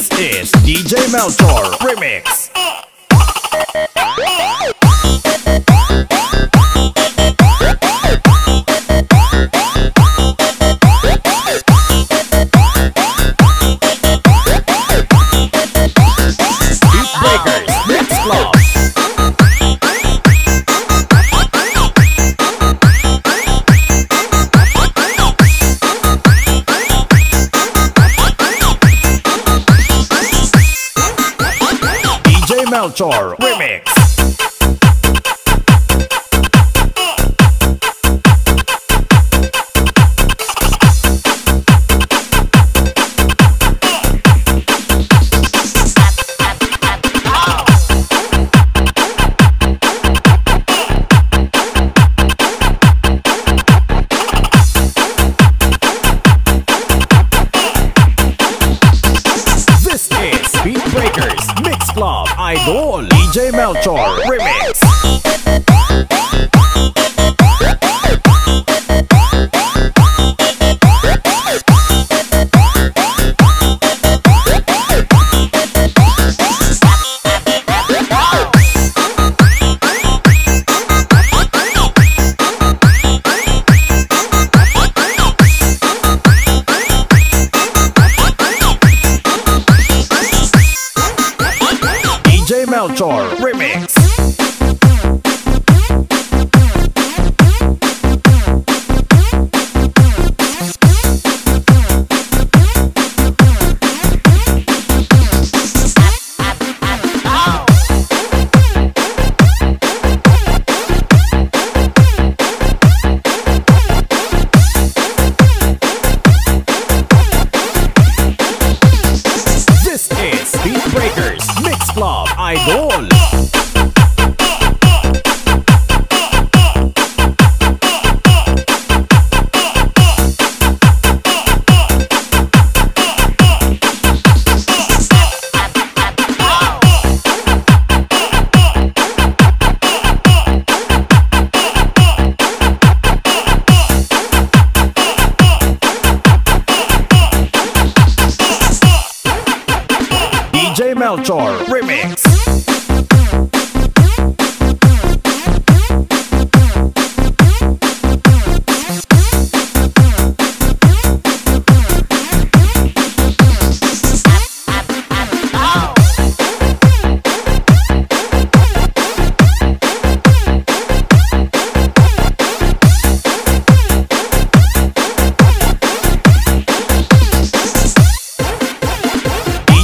This is DJ Melchor Remix. Melchor Remix. Idol DJ Melchor Remix. Melchor Remix. Beat Breakers Mix Club Idol. DJ Melchor Remix.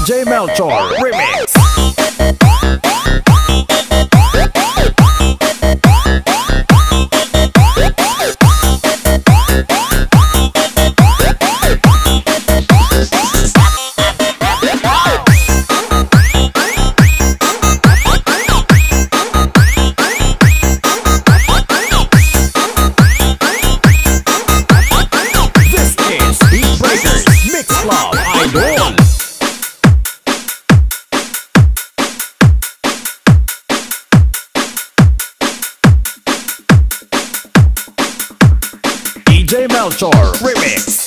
DJ Melchor Remix. Melchor Remix.